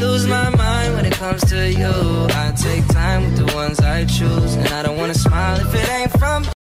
lose my mind when it comes to you. I take time with the ones I choose, and I don't wanna smile if it ain't.